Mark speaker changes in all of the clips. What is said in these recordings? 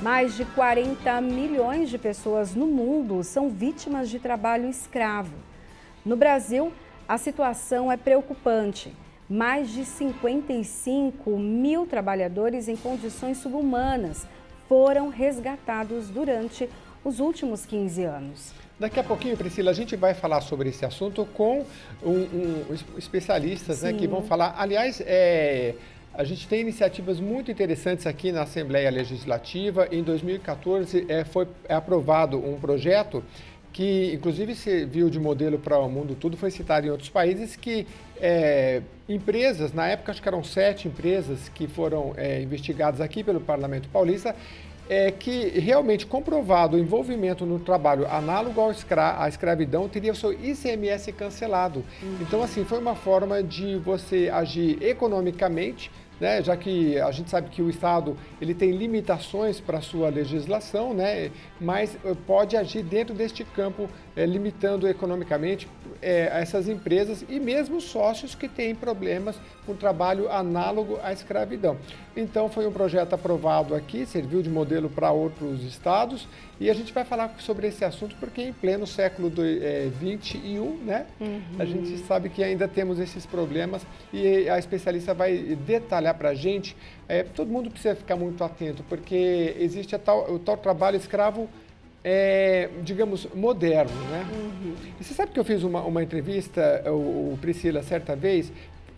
Speaker 1: Mais de 40 milhões de pessoas no mundo são vítimas de trabalho escravo. No Brasil, a situação é preocupante. Mais de 55 mil trabalhadores em condições subhumanas foram resgatados durante os últimos 15 anos.
Speaker 2: Daqui a pouquinho, Priscila, a gente vai falar sobre esse assunto com um, um, especialistas né, que vão falar. Aliás, é, a gente tem iniciativas muito interessantes aqui na Assembleia Legislativa. Em 2014 é, foi é aprovado um projeto que, inclusive, serviu de modelo para o mundo todo, foi citado em outros países, que é, empresas, na época acho que eram sete empresas que foram é, investigadas aqui pelo Parlamento Paulista, é que realmente comprovado o envolvimento no trabalho análogo ao escra à escravidão teria o seu ICMS cancelado. Uhum. Então, assim, foi uma forma de você agir economicamente né, já que a gente sabe que o Estado ele tem limitações para a sua legislação, né, mas eh, pode agir dentro deste campo, é, limitando economicamente é, essas empresas e mesmo sócios que têm problemas com trabalho análogo à escravidão. Então, foi um projeto aprovado aqui, serviu de modelo para outros estados e a gente vai falar sobre esse assunto porque em pleno século XXI, é, né, uhum. a gente sabe que ainda temos esses problemas e a especialista vai detalhar para a gente. É, todo mundo precisa ficar muito atento porque existe tal, o tal trabalho escravo é, digamos, moderno, né? Uhum. E você sabe que eu fiz uma, uma entrevista, o, o Priscila, certa vez,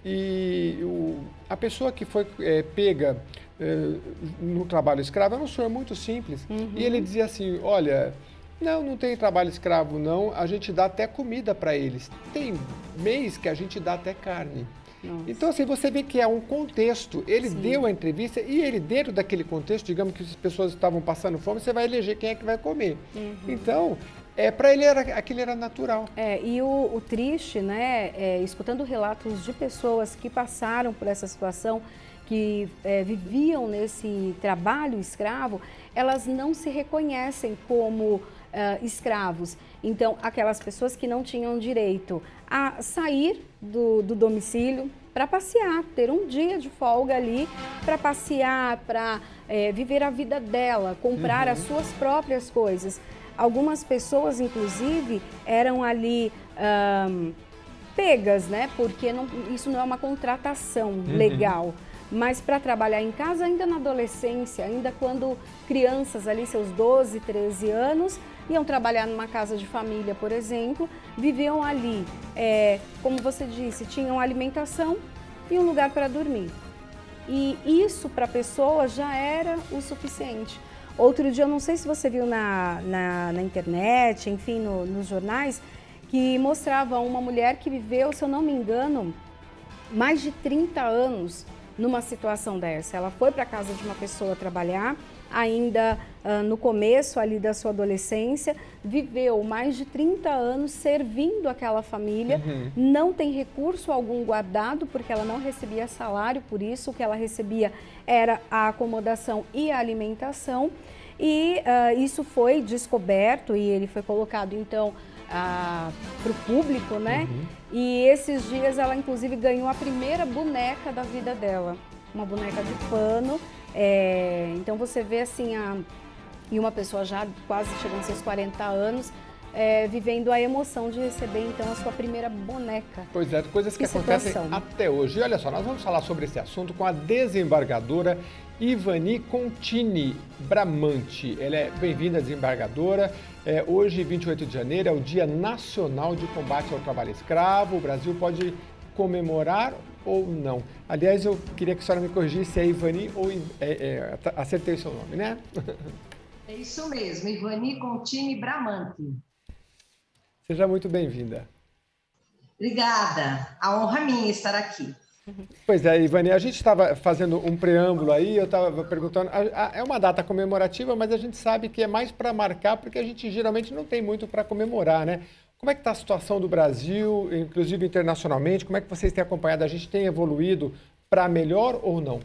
Speaker 2: e o, a pessoa que foi é, pega é, no trabalho escravo era um senhor muito simples. Uhum. E ele dizia assim: olha. Não, não tem trabalho escravo, não. A gente dá até comida para eles. Tem mês que a gente dá até carne. Nossa. Então, assim, você vê que é um contexto. Ele Sim. deu a entrevista e ele, dentro daquele contexto, digamos que as pessoas estavam passando fome, você vai eleger quem é que vai comer. Uhum. Então, é, para ele era, aquilo era natural.
Speaker 1: É, e o, o triste, né, é, escutando relatos de pessoas que passaram por essa situação, que é, viviam nesse trabalho escravo, elas não se reconhecem como Uh, escravos. Então, aquelas pessoas que não tinham direito a sair do, do domicílio para passear, ter um dia de folga ali para passear, para é, viver a vida dela, comprar uhum. as suas próprias coisas. Algumas pessoas, inclusive, eram ali um, pegas, né? Porque não, isso não é uma contratação uhum. legal. Mas para trabalhar em casa, ainda na adolescência, ainda quando crianças ali, seus 12, 13 anos, iam trabalhar numa casa de família, por exemplo, viviam ali, é, como você disse, tinham alimentação e um lugar para dormir. E isso para a pessoa já era o suficiente. Outro dia, eu não sei se você viu na, na, na internet, enfim, no, nos jornais, que mostrava uma mulher que viveu, se eu não me engano, mais de 30 anos numa situação dessa. Ela foi para a casa de uma pessoa trabalhar, ainda uh, no começo ali da sua adolescência, viveu mais de 30 anos servindo aquela família, uhum. não tem recurso algum guardado, porque ela não recebia salário por isso, o que ela recebia era a acomodação e a alimentação. E uh, isso foi descoberto e ele foi colocado então uh, para o público, né? Uhum. E esses dias ela inclusive ganhou a primeira boneca da vida dela, uma boneca de pano é, então você vê assim, a, e uma pessoa já quase chegando aos seus 40 anos, é, vivendo a emoção de receber então a sua primeira boneca.
Speaker 2: Pois é, coisas que, que acontecem até hoje. E olha só, nós vamos falar sobre esse assunto com a desembargadora Ivani Contini Bramante. Ela é bem-vinda, desembargadora. É, hoje, 28 de janeiro, é o Dia Nacional de Combate ao Trabalho Escravo. O Brasil pode comemorar ou não. Aliás, eu queria que a senhora me corrigisse se é Ivani ou é, é, acertei o seu nome, né?
Speaker 3: É isso mesmo, Ivani Contini Bramante.
Speaker 2: Seja muito bem-vinda.
Speaker 3: Obrigada, a honra minha estar aqui.
Speaker 2: Pois é, Ivani, a gente estava fazendo um preâmbulo aí, eu estava perguntando, é uma data comemorativa, mas a gente sabe que é mais para marcar, porque a gente geralmente não tem muito para comemorar, né? Como é que está a situação do Brasil, inclusive internacionalmente? Como é que vocês têm acompanhado? A gente tem evoluído para melhor ou não?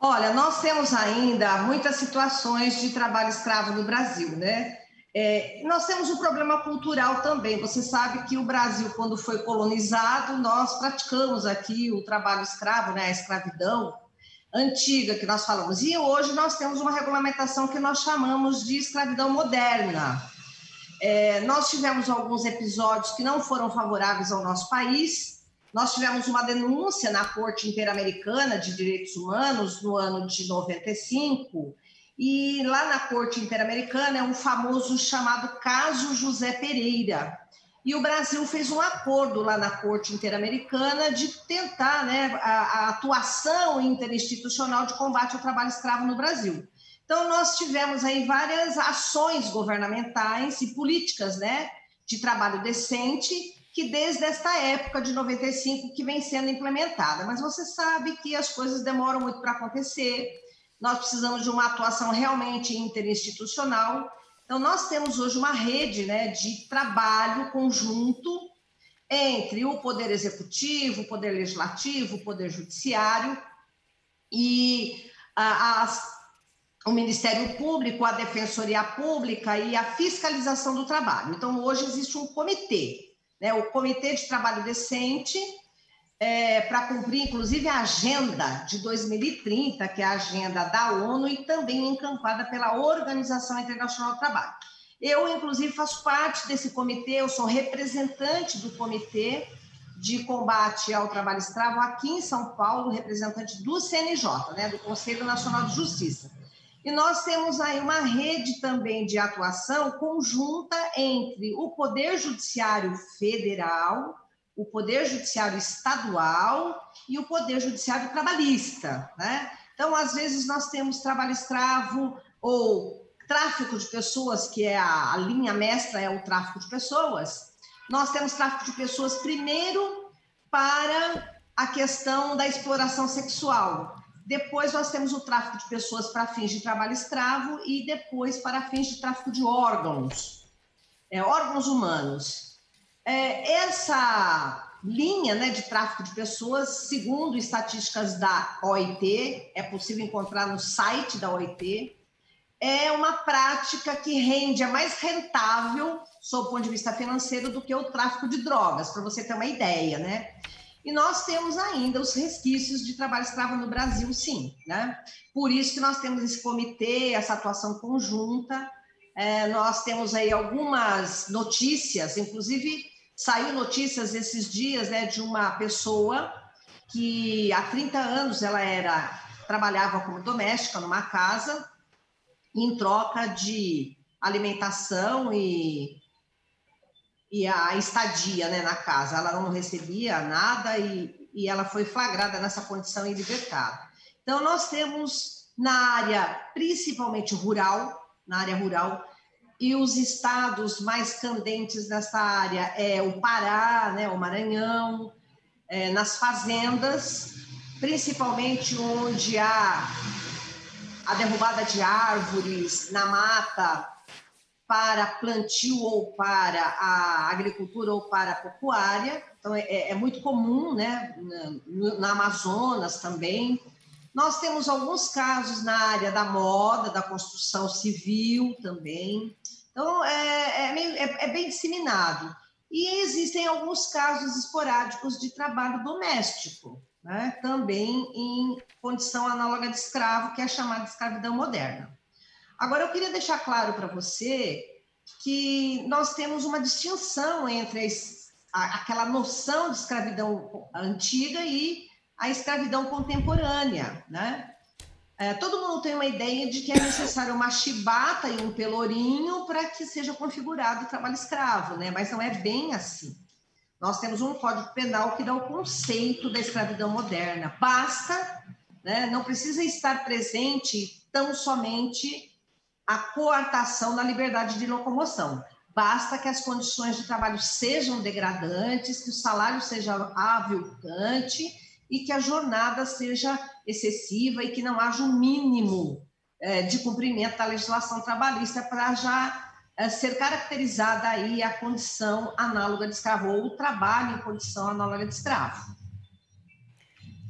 Speaker 3: Olha, nós temos ainda muitas situações de trabalho escravo no Brasil, né? É, nós temos um problema cultural também. Você sabe que o Brasil, quando foi colonizado, nós praticamos aqui o trabalho escravo, né, a escravidão. antiga que nós falamos. E hoje nós temos uma regulamentação que nós chamamos de escravidão moderna. É, nós tivemos alguns episódios que não foram favoráveis ao nosso país. Nós tivemos uma denúncia na Corte Interamericana de Direitos Humanos no ano de 95, e lá na Corte Interamericana é um famoso chamado caso José Pereira. E o Brasil fez um acordo lá na Corte Interamericana de tentar né, a, a atuação interinstitucional de combate ao trabalho escravo no Brasil. Então, nós tivemos aí várias ações governamentais e políticas né, de trabalho decente que desde esta época de 95 que vem sendo implementada. Mas você sabe que as coisas demoram muito para acontecer. Nós precisamos de uma atuação realmente interinstitucional então, nós temos hoje uma rede né, de trabalho conjunto entre o Poder Executivo, o Poder Legislativo, o Poder Judiciário e as, o Ministério Público, a Defensoria Pública e a fiscalização do trabalho. Então, hoje existe um comitê, né, o Comitê de Trabalho Decente, é, para cumprir, inclusive, a agenda de 2030, que é a agenda da ONU e também encampada pela Organização Internacional do Trabalho. Eu, inclusive, faço parte desse comitê, eu sou representante do Comitê de Combate ao Trabalho Escravo aqui em São Paulo, representante do CNJ, né, do Conselho Nacional de Justiça. E nós temos aí uma rede também de atuação conjunta entre o Poder Judiciário Federal, o Poder Judiciário Estadual e o Poder Judiciário Trabalhista. Né? Então, às vezes, nós temos trabalho escravo ou tráfico de pessoas, que é a, a linha mestra, é o tráfico de pessoas. Nós temos tráfico de pessoas, primeiro, para a questão da exploração sexual. Depois, nós temos o tráfico de pessoas para fins de trabalho escravo e depois para fins de tráfico de órgãos, é, órgãos humanos. É, essa linha né, de tráfico de pessoas, segundo estatísticas da OIT, é possível encontrar no site da OIT, é uma prática que rende, é mais rentável, sob o ponto de vista financeiro, do que o tráfico de drogas, para você ter uma ideia, né? E nós temos ainda os resquícios de trabalho escravo no Brasil, sim, né? Por isso que nós temos esse comitê, essa atuação conjunta. É, nós temos aí algumas notícias, inclusive Saiu notícias esses dias né, de uma pessoa que há 30 anos ela era trabalhava como doméstica numa casa em troca de alimentação e, e a estadia né, na casa. Ela não recebia nada e, e ela foi flagrada nessa condição e libertada. Então, nós temos na área principalmente rural, na área rural, e os estados mais candentes nessa área é o Pará, né, o Maranhão, é, nas fazendas, principalmente onde há a derrubada de árvores na mata para plantio ou para a agricultura ou para a pecuária. Então, é, é muito comum, né, na, na Amazonas também. Nós temos alguns casos na área da moda, da construção civil também. Então, é, é, é, é bem disseminado. E existem alguns casos esporádicos de trabalho doméstico, né? também em condição análoga de escravo, que é chamada de escravidão moderna. Agora, eu queria deixar claro para você que nós temos uma distinção entre a, aquela noção de escravidão antiga e a escravidão contemporânea, né? É, todo mundo tem uma ideia de que é necessário uma chibata e um pelourinho para que seja configurado o trabalho escravo, né? mas não é bem assim. Nós temos um código penal que dá o conceito da escravidão moderna. Basta, né, não precisa estar presente tão somente a coartação da liberdade de locomoção. Basta que as condições de trabalho sejam degradantes, que o salário seja aviltante e que a jornada seja excessiva e que não haja um mínimo é, de cumprimento da legislação trabalhista para já é, ser caracterizada aí a condição análoga de escravo ou o trabalho em condição análoga de escravo.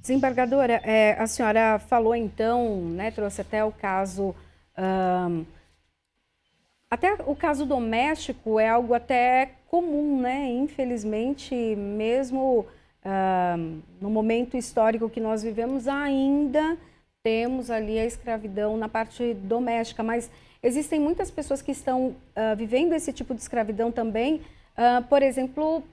Speaker 1: Desembargadora, é, a senhora falou então, né, trouxe até o caso, um, até o caso doméstico é algo até comum, né? Infelizmente, mesmo no momento histórico que nós vivemos, ainda temos ali a escravidão na parte doméstica, mas existem muitas pessoas que estão uh, vivendo esse tipo de escravidão também, uh, por exemplo, uh,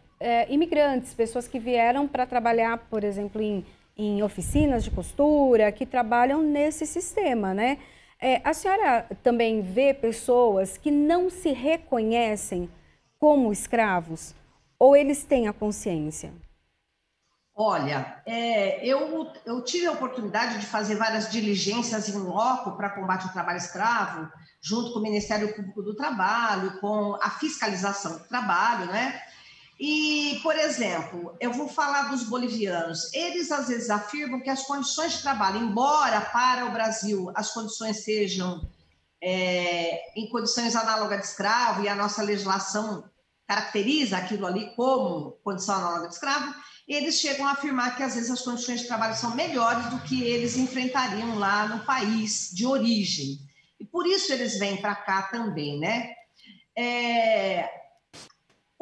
Speaker 1: imigrantes, pessoas que vieram para trabalhar, por exemplo, em, em, oficinas de costura, que trabalham nesse sistema, né? É, a senhora também vê pessoas que não se reconhecem como escravos? Ou eles têm a consciência?
Speaker 3: Olha, é, eu, eu tive a oportunidade de fazer várias diligências em loco para combate ao trabalho escravo, junto com o Ministério Público do Trabalho, com a fiscalização do trabalho, né? E, por exemplo, eu vou falar dos bolivianos. Eles às vezes afirmam que as condições de trabalho, embora para o Brasil as condições sejam é, em condições análogas de escravo e a nossa legislação caracteriza aquilo ali como condição análoga de escravo, eles chegam a afirmar que às vezes as condições de trabalho são melhores do que eles enfrentariam lá no país de origem. E por isso eles vêm para cá também, né? É,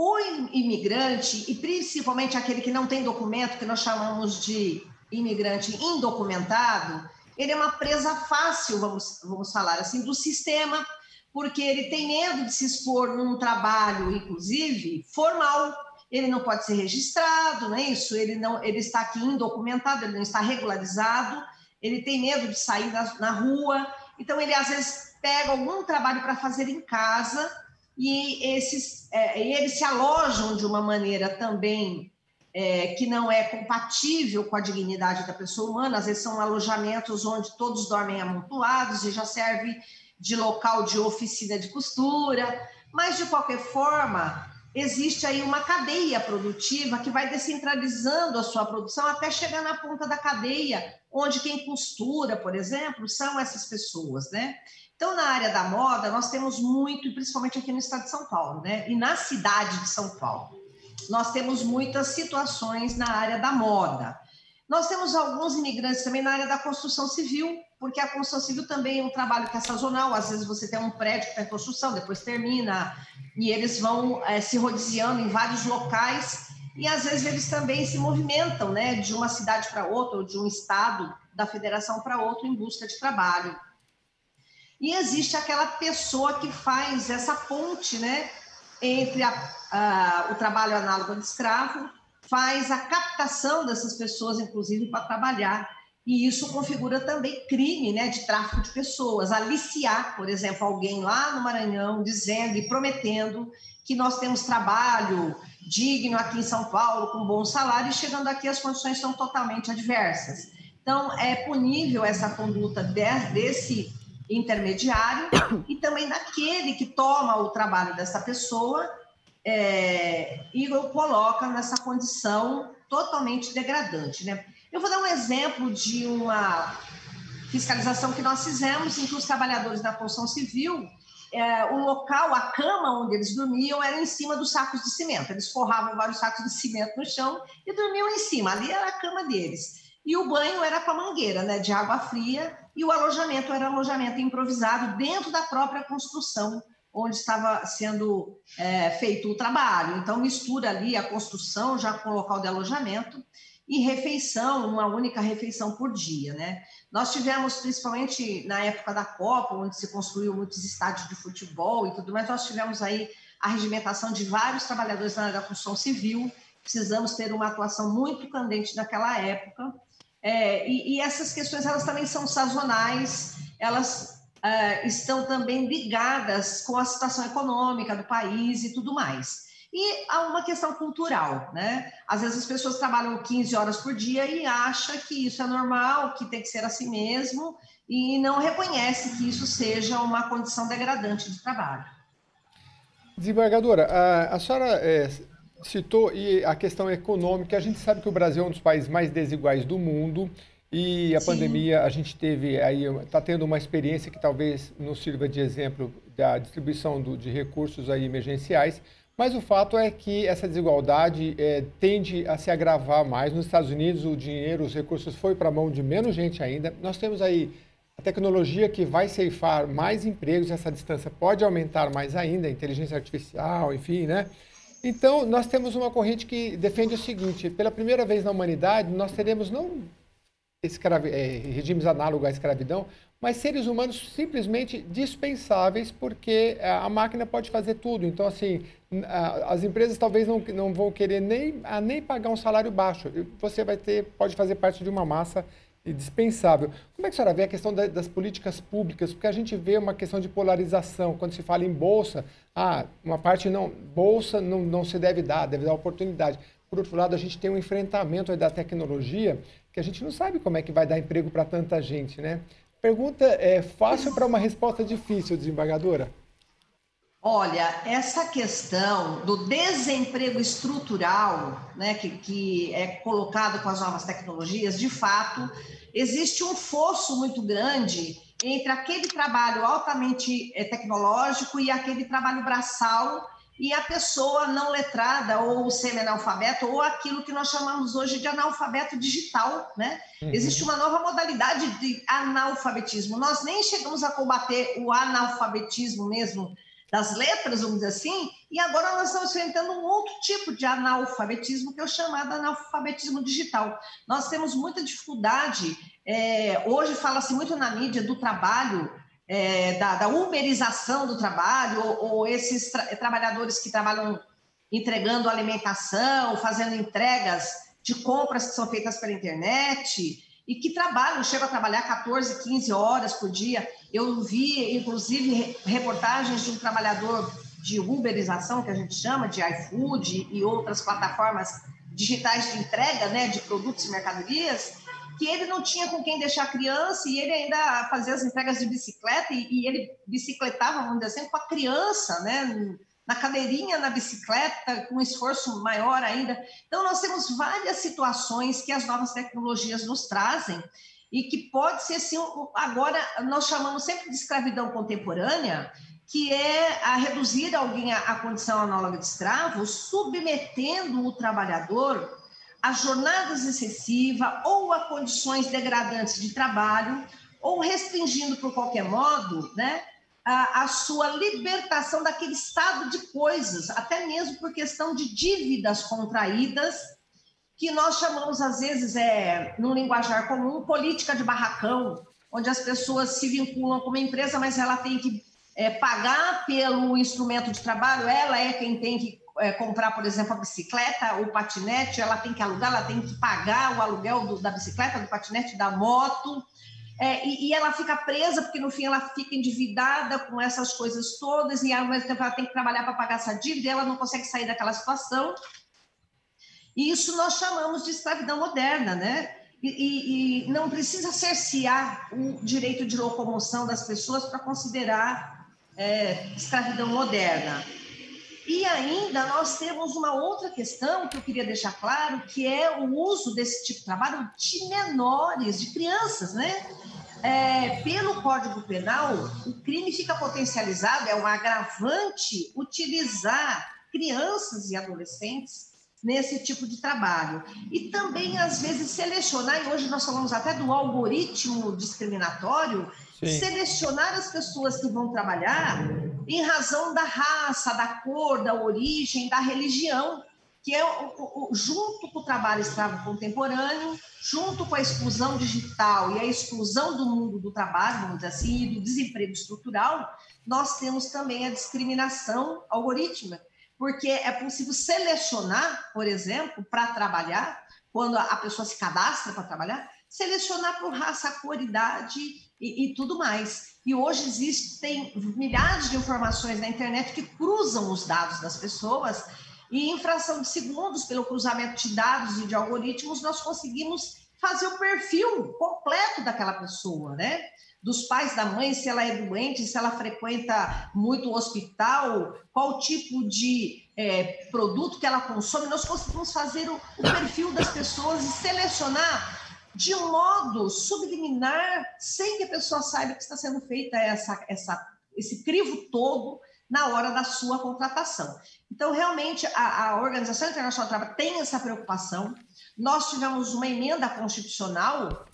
Speaker 3: o imigrante, e principalmente aquele que não tem documento, que nós chamamos de imigrante indocumentado, ele é uma presa fácil, vamos, vamos falar assim, do sistema, porque ele tem medo de se expor num trabalho, inclusive, formal. Ele não pode ser registrado, não é isso? Ele, não, ele está aqui indocumentado, ele não está regularizado, ele tem medo de sair na, na rua, então ele às vezes pega algum trabalho para fazer em casa e esses é, eles se alojam de uma maneira também é, que não é compatível com a dignidade da pessoa humana. Às vezes são alojamentos onde todos dormem amontoados e já serve de local de oficina de costura. Mas de qualquer forma, existe aí uma cadeia produtiva que vai descentralizando a sua produção até chegar na ponta da cadeia, onde quem costura, por exemplo, são essas pessoas, né? Então, na área da moda, nós temos muito, principalmente aqui no estado de São Paulo, né? E na cidade de São Paulo, nós temos muitas situações na área da moda. Nós temos alguns imigrantes também na área da construção civil, porque a construção civil também é um trabalho que é sazonal. Às vezes você tem um prédio que está em construção, depois termina, e eles vão é, se rodeando em vários locais, e às vezes eles também se movimentam, né, de uma cidade para outra, ou de um estado da federação para outro em busca de trabalho. E existe aquela pessoa que faz essa ponte, né, entre a, a, o trabalho análogo de escravo, faz a captação dessas pessoas, inclusive, para trabalhar. E isso configura também crime né, de tráfico de pessoas. Aliciar, por exemplo, alguém lá no Maranhão dizendo e prometendo que nós temos trabalho digno aqui em São Paulo, com bom salário, e chegando aqui as condições são totalmente adversas. Então, é punível essa conduta desse intermediário e também daquele que toma o trabalho dessa pessoa é, e o coloca nessa condição totalmente degradante. Né? Eu vou dar um exemplo de uma fiscalização que nós fizemos em que os trabalhadores da construção civil, é, o local, a cama onde eles dormiam era em cima dos sacos de cimento. Eles forravam vários sacos de cimento no chão e dormiam em cima. Ali era a cama deles. E o banho era com a mangueira, né, de água fria, e o alojamento era alojamento improvisado dentro da própria construção onde estava sendo é, feito o trabalho. Então, mistura ali a construção já com o local de alojamento e refeição, uma única refeição por dia, né? Nós tivemos, principalmente na época da Copa, onde se construiu muitos estádios de futebol e tudo mais, nós tivemos aí a regimentação de vários trabalhadores na área da construção civil, precisamos ter uma atuação muito candente naquela época, é, e, e, essas questões elas também são sazonais, elas uh, estão também ligadas com a situação econômica do país e tudo mais. E há uma questão cultural, né? Às vezes as pessoas trabalham 15 horas por dia e acham que isso é normal, que tem que ser assim mesmo, e não reconhece que isso seja uma condição degradante de trabalho.
Speaker 2: Desembargadora, a, a senhora é, citou e a questão econômica. A gente sabe que o Brasil é um dos países mais desiguais do mundo e a Sim. pandemia a gente teve aí está tendo uma experiência que talvez nos sirva de exemplo da distribuição do, de recursos aí emergenciais. Mas o fato é que essa desigualdade é, tende a se agravar mais. Nos Estados Unidos, o dinheiro, os recursos foi para a mão de menos gente ainda. Nós temos aí a tecnologia que vai ceifar mais empregos, essa distância pode aumentar mais ainda, inteligência artificial, enfim, né? Então, nós temos uma corrente que defende o seguinte: pela primeira vez na humanidade, nós teremos não escravi é, regimes análogos à escravidão, mas seres humanos simplesmente dispensáveis, porque a máquina pode fazer tudo. Então, assim, as empresas talvez não, não vão querer nem, nem pagar um salário baixo. Você vai ter, pode fazer parte de uma massa dispensável. Como é que a senhora vê a questão das políticas públicas? Porque a gente vê uma questão de polarização. Quando se fala em bolsa, ah, uma parte não, bolsa não, não se deve dar, deve dar oportunidade. Por outro lado, a gente tem um enfrentamento da tecnologia que a gente não sabe como é que vai dar emprego para tanta gente, né? Pergunta é fácil para uma resposta difícil, desembargadora?
Speaker 3: Olha, essa questão do desemprego estrutural, né, que, que é colocado com as novas tecnologias, de fato, existe um fosso muito grande entre aquele trabalho altamente é, tecnológico e aquele trabalho braçal e a pessoa não letrada ou semi-analfabeto ou aquilo que nós chamamos hoje de analfabeto digital, né? Uhum. Existe uma nova modalidade de analfabetismo. Nós nem chegamos a combater o analfabetismo mesmo das letras, vamos dizer assim, e agora nós estamos enfrentando um outro tipo de analfabetismo, que é o chamado analfabetismo digital. Nós temos muita dificuldade, é, hoje fala-se muito na mídia do trabalho é, da, da, uberização do trabalho, ou, ou esses tra trabalhadores que trabalham entregando alimentação, fazendo entregas de compras que são feitas pela internet e que trabalham, chegam a trabalhar 14, 15 horas por dia. Eu vi, inclusive, reportagens de um trabalhador de uberização, que a gente chama, de iFood e outras plataformas digitais de entrega né, de produtos e mercadorias, que ele não tinha com quem deixar a criança e ele ainda fazia as entregas de bicicleta e, e ele bicicletava, vamos dizer assim, com a criança, né? Na cadeirinha na bicicleta, com um esforço maior ainda. Então, nós temos várias situações que as novas tecnologias nos trazem e que pode ser assim, agora nós chamamos sempre de escravidão contemporânea, que é a reduzir alguém à condição análoga de escravo, submetendo o trabalhador a jornadas excessivas ou a condições degradantes de trabalho, ou restringindo por qualquer modo né, a, a, sua libertação daquele estado de coisas, até mesmo por questão de dívidas contraídas, que nós chamamos, às vezes, é, no linguajar comum, política de barracão, onde as pessoas se vinculam com uma empresa, mas ela tem que é, pagar pelo instrumento de trabalho, ela é quem tem que é, comprar, por exemplo, a bicicleta, o patinete, ela tem que alugar, ela tem que pagar o aluguel do, da bicicleta, do patinete, da moto, é, e, e, ela fica presa, porque no fim ela fica endividada com essas coisas todas, e ao mesmo tempo ela tem que trabalhar para pagar essa dívida, ela não consegue sair daquela situação. E isso nós chamamos de escravidão moderna, né? E, e, e não precisa cercear o direito de locomoção das pessoas para considerar é, escravidão moderna. E ainda nós temos uma outra questão que eu queria deixar claro, que é o uso desse tipo de trabalho de menores, de crianças, né? É, pelo Código Penal, o crime fica potencializado, é um agravante utilizar crianças e adolescentes nesse tipo de trabalho. E também, às vezes, selecionar, e hoje nós falamos até do algoritmo discriminatório, Sim. selecionar as pessoas que vão trabalhar em razão da raça, da cor, da origem, da religião, que é o, junto com o trabalho escravo contemporâneo, junto com a exclusão digital e a exclusão do mundo do trabalho, vamos dizer assim, e do desemprego estrutural, nós temos também a discriminação algorítmica, porque é possível selecionar, por exemplo, para trabalhar, quando a pessoa se cadastra para trabalhar, selecionar por raça, cor, idade e, e, tudo mais. E hoje existem milhares de informações na internet que cruzam os dados das pessoas e em fração de segundos, pelo cruzamento de dados e de algoritmos, nós conseguimos fazer o perfil completo daquela pessoa, né? Dos pais da mãe, se ela é doente, se ela frequenta muito o hospital, qual tipo de é, produto que ela consome, nós conseguimos fazer o, o perfil das pessoas e selecionar de modo subliminar, sem que a pessoa saiba que está sendo feita essa, essa, esse crivo todo na hora da sua contratação. Então, realmente, a, a Organização Internacional do Trabalho tem essa preocupação. Nós tivemos uma emenda constitucional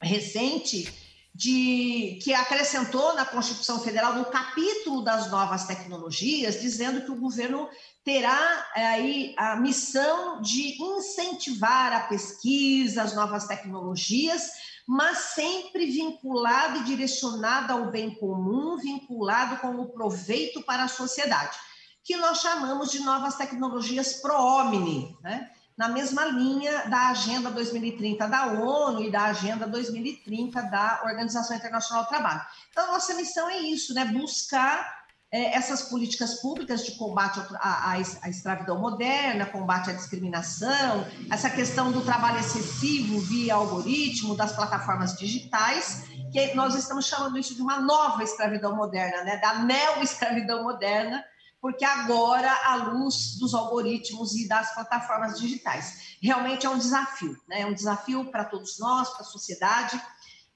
Speaker 3: recente de que acrescentou na Constituição Federal no capítulo das novas tecnologias, dizendo que o governo terá é, aí a missão de incentivar a pesquisa, as novas tecnologias, mas sempre vinculado e direcionado ao bem comum, vinculado com o proveito para a sociedade, que nós chamamos de novas tecnologias pro-homine, né? Na mesma linha da Agenda 2030 da ONU e da Agenda 2030 da Organização Internacional do Trabalho. Então, nossa missão é isso, né? buscar é, essas políticas públicas de combate à, à, escravidão moderna, combate à discriminação, essa questão do trabalho excessivo via algoritmo, das plataformas digitais, que nós estamos chamando isso de uma nova escravidão moderna, né? da neo-escravidão moderna, porque agora, à luz dos algoritmos e das plataformas digitais, realmente é um desafio, né? é um desafio para todos nós, para a sociedade,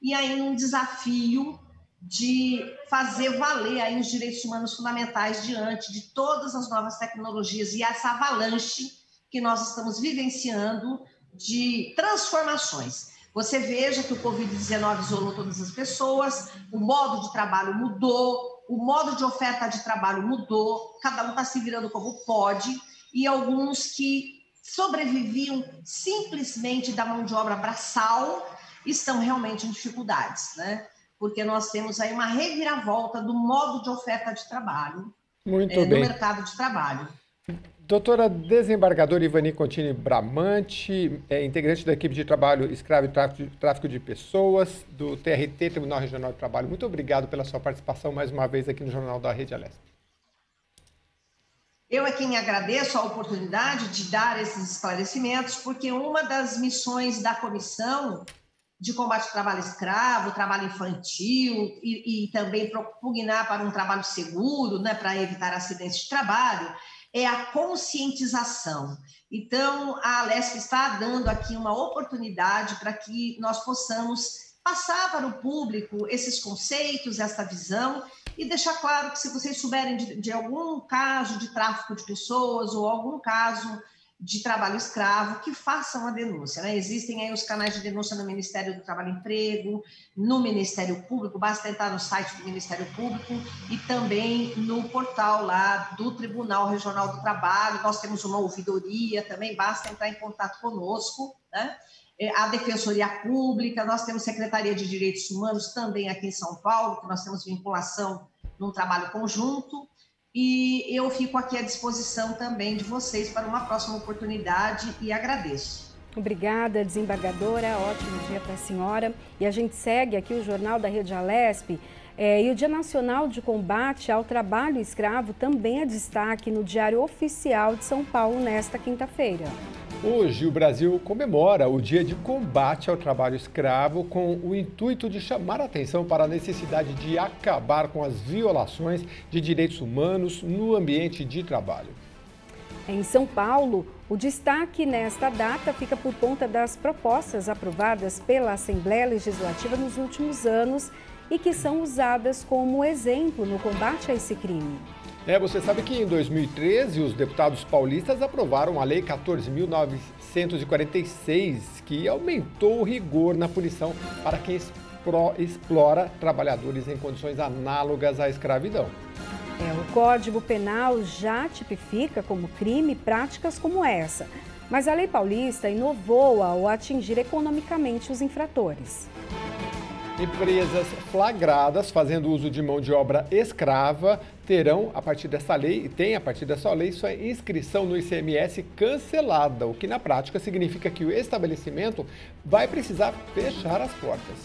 Speaker 3: e ainda um desafio de fazer valer aí os direitos humanos fundamentais diante de todas as novas tecnologias e essa avalanche que nós estamos vivenciando de transformações. Você veja que o Covid-19 isolou todas as pessoas, o modo de trabalho mudou, o modo de oferta de trabalho mudou, cada um está se virando como pode, e alguns que sobreviviam simplesmente da mão de obra braçal estão realmente em dificuldades, né? porque nós temos aí uma reviravolta do modo de oferta de trabalho é, no mercado de trabalho.
Speaker 2: Doutora desembargadora Ivani Contini Bramante, é, integrante da equipe de trabalho escravo e tráfico, de pessoas do TRT, Tribunal Regional de Trabalho. Muito obrigado pela sua participação mais uma vez aqui no Jornal da Rede Alesp.
Speaker 3: Eu é quem agradeço a oportunidade de dar esses esclarecimentos, porque uma das missões da comissão de combate ao trabalho escravo, trabalho infantil e, e também propugnar para um trabalho seguro, né, para evitar acidentes de trabalho, é a conscientização. Então, a Alesp está dando aqui uma oportunidade para que nós possamos passar para o público esses conceitos, essa visão e deixar claro que se vocês souberem de, de algum caso de tráfico de pessoas ou algum caso de trabalho escravo que façam a denúncia. Né? Existem aí os canais de denúncia no Ministério do Trabalho e Emprego, no Ministério Público, basta entrar no site do Ministério Público e também no portal lá do Tribunal Regional do Trabalho. Nós temos uma ouvidoria também, basta entrar em contato conosco. Né? É, a Defensoria Pública, nós temos Secretaria de Direitos Humanos também aqui em São Paulo, que nós temos vinculação num trabalho conjunto e eu fico aqui à disposição também de vocês para uma próxima oportunidade e agradeço.
Speaker 1: Obrigada, desembargadora. Ótimo dia para a senhora. E a gente segue aqui o Jornal da Rede Alesp. É, e o Dia Nacional de Combate ao Trabalho Escravo também é destaque no Diário Oficial de São Paulo nesta quinta-feira.
Speaker 2: Hoje, o Brasil comemora o Dia de Combate ao Trabalho Escravo com o intuito de chamar a atenção para a necessidade de acabar com as violações de direitos humanos no ambiente de trabalho.
Speaker 1: Em São Paulo, o destaque nesta data fica por conta das propostas aprovadas pela Assembleia Legislativa nos últimos anos e que são usadas como exemplo no combate a esse crime.
Speaker 2: É, você sabe que em 2013 os deputados paulistas aprovaram a Lei 14.946, que aumentou o rigor na punição para quem explora trabalhadores em condições análogas à escravidão.
Speaker 1: É, o Código Penal já tipifica como crime práticas como essa, mas a lei paulista inovou ao atingir economicamente os infratores.
Speaker 2: Empresas flagradas fazendo uso de mão de obra escrava terão, a partir dessa lei, tem a partir dessa lei, sua inscrição no ICMS cancelada, o que na prática significa que o estabelecimento vai precisar fechar as portas.